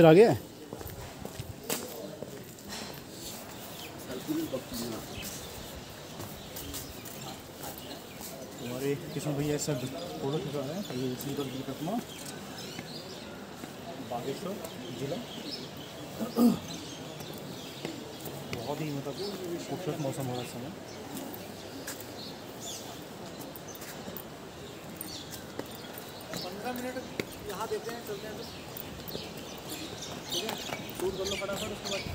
मंदिर आ गया? हमारे किसान भैया सब फ़ोटो खिंचवा रहे हैं ये सिंगल की प्रतिमा बागेश्वर जिला। बहुत ही मतलब खूबसूरत मौसम हो रहा है इस समय। पंद्रह मिनट यहाँ देते हैं चलते हैं तो कर कर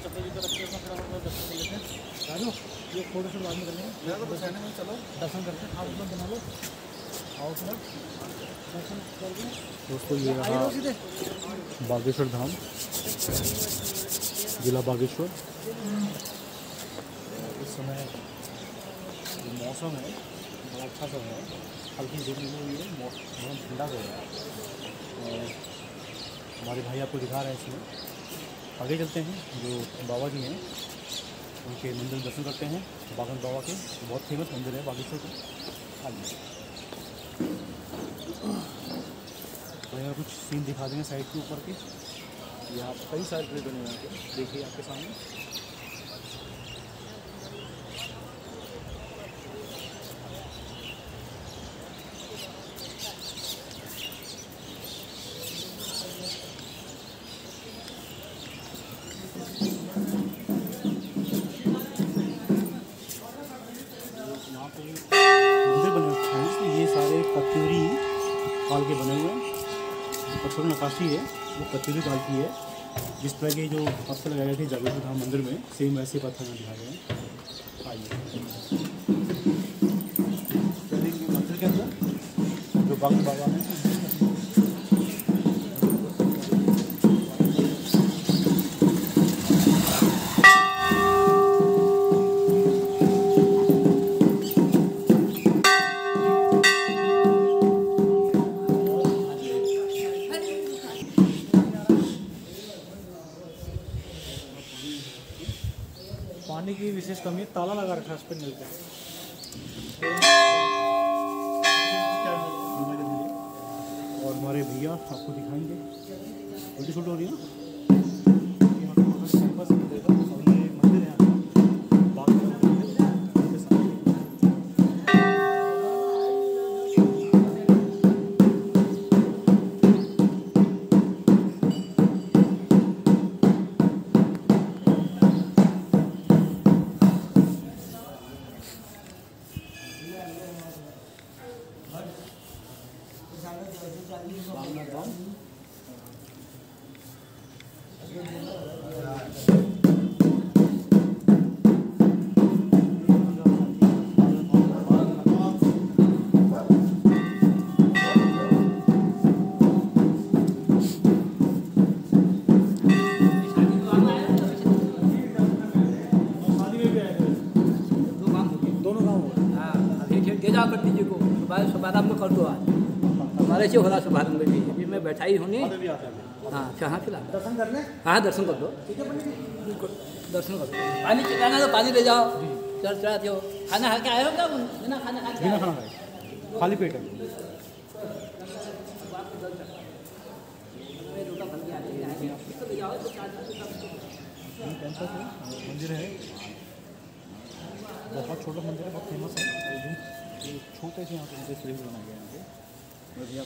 ये फ़ोटो शूट बाद में कर चलो दर्शन करते हैं आप बना लो दर्शन करके दोस्तों, ये रहा बागेश्वर धाम, जिला बागेश्वर। इस समय मौसम है बड़ा अच्छा सा है। हल्की धूप निकली हुई है, मौसम ठंडा हो रहा है। और हमारे भाई आपको दिखा रहे हैं इसमें। आगे चलते हैं, जो बाबा जी हैं, उनके मंदिर दर्शन करते हैं, बागन बाबा के, बहुत फ़ेमस मंदिर है बागेश्वर के। आइए तो यहाँ कुछ सीन दिखा देंगे साइड के ऊपर के। यहाँ कई सारे पेड़ बने हुए हैं, देखिए आपके सामने यहाँ पे मंदिर बने हुए हैं तो ये कचूरी काल के बने हुए हैं। पत्थर नकाशी है, वो कचूरी काल की है। जिस तरह के जो पत्थर लगाए गए थे जागेश्वर धाम मंदिर में सेम वैसे पत्थर में दिखाए गए हैं। आइए। मंदिर के अंदर जो बाग बाबा हैं पानी की विशेष कमी है, ताला लगा रखा है, उस पर नल पे और हमारे भैया आपको दिखाएँगे। छोटी छोटी हो रही है ना? दो जाओ पंडित जी को। सुबह शुभारंभ कर दो आज। हमारे से हो रहा शुभारंभ भी मैं बैठाई होनी। भी आते हाँ। कहाँ खिला दर्शन करने हाँ दर्शन कर दो है दर्शन कर दो पानी चढ़ाना तो पानी ले जाओ। चल चढ़ाते हो खाना खा के आए हो क्या बिना खाना खा बिना खाना खाए। खाली पेट है। जाओ, है मंदिर है। बहुत छोटा मंदिर है बहुत फ़ेमस है। छोटे से यहाँ पे मंदिर बनाया गया है। यहाँ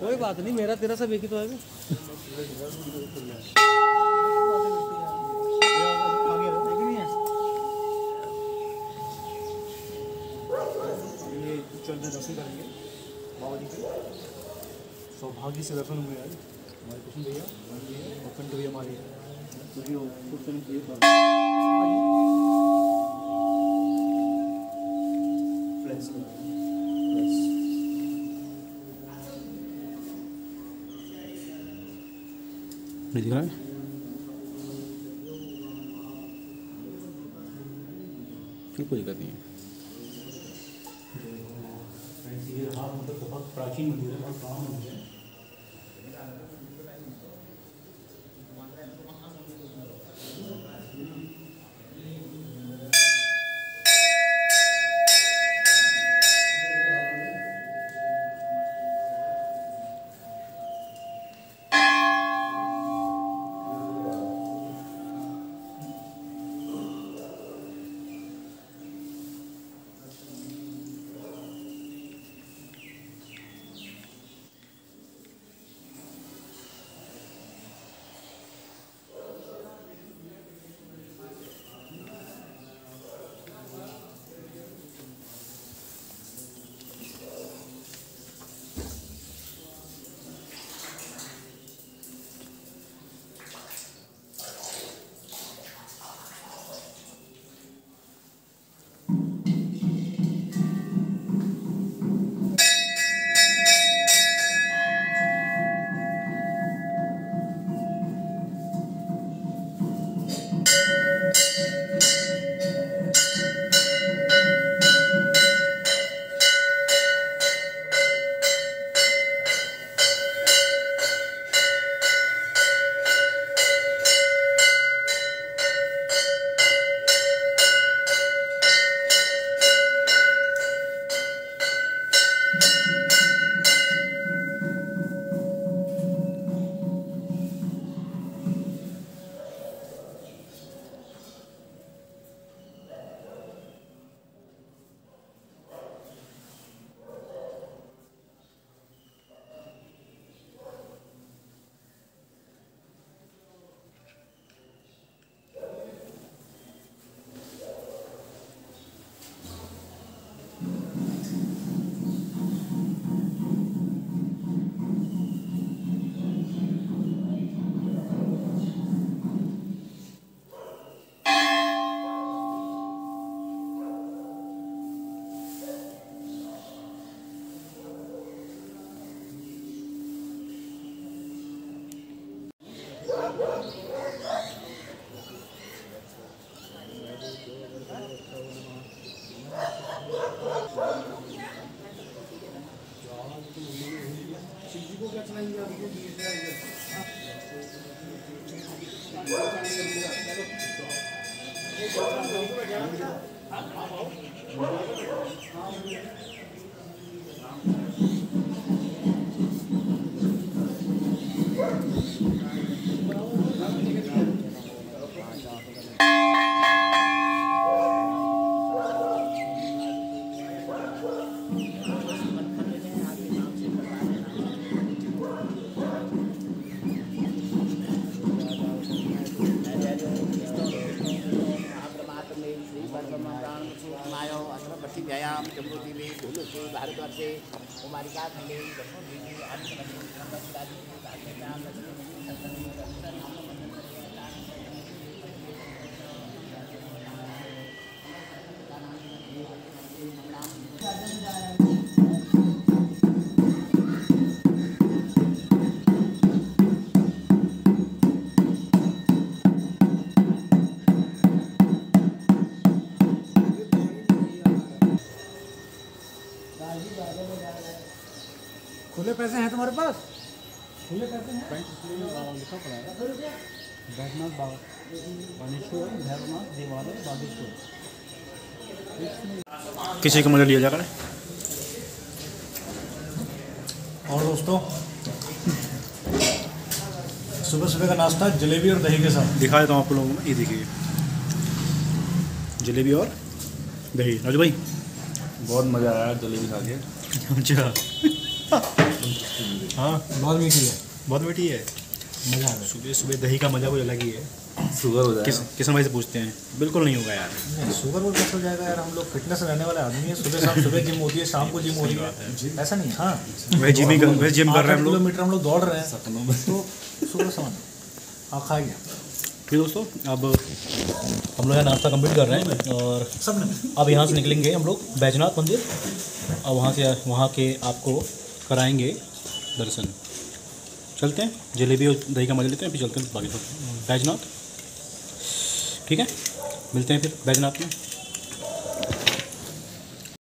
कोई बात नहीं, मेरा तेरा सब एक ही तो है। दर्शन करेंगे बाबा जी के सौभाग्य से दर्शन हुए आज। हमारे कृष्ण भैया और पंडित भैया हमारे क्योंकि वो कुछ Bless Lord. Bless. कोई दिक्कत नहीं है प्राचीन मंदिर है Thank you. i Amazing खुले पैसे हैं तुम्हारे पास? खुले पैसे हैं? लिखा पड़ा है। बैजनाथ बाबा भैरवनाथ देवालय बागेश्वर। किसी का मज़ा लिया जा रहा है? और दोस्तों सुबह सुबह का नाश्ता जलेबी और दही के साथ। दिखा देता हूँ आप लोगों को ये देखिए। जलेबी और दही। राजू भाई बहुत मज़ा आया जलेबी खा के। अच्छा। हाँ? बहुत मीठी है। बहुत मीठी है। मज़ा आ गया सुबह सुबह दही का मज़ा कुछ अलग ही है। शुगर हो किस जाएगा किसान भाई से पूछते हैं? बिल्कुल नहीं होगा यार। नहीं शुगर वो कैसे हो जाएगा यार। हम लोग फिटनेस रहने वाले आदमी हैं। सुबह शाम सुबह जिम होती है शाम को जिम होती है। ऐसा नहीं हाँ। वही जिम ही कर वही जिम कर रहे हैं हम लोग। किलोमीटर हम लोग दौड़ रहे हैं। तो शुगर आप खा गया। फिर दोस्तों अब हम लोग यहाँ नाश्ता कंप्लीट कर रहे हैं और सब अब यहाँ से निकलेंगे हम लोग बैजनाथ मंदिर। और वहाँ से वहाँ के आपको कराएँगे दर्शन। चलते हैं, जलेबी और दही का मज़ा लेते हैं, फिर चलते हैं बाकी बैजनाथ। ठीक है? मिलते हैं फिर बैजनाथ में।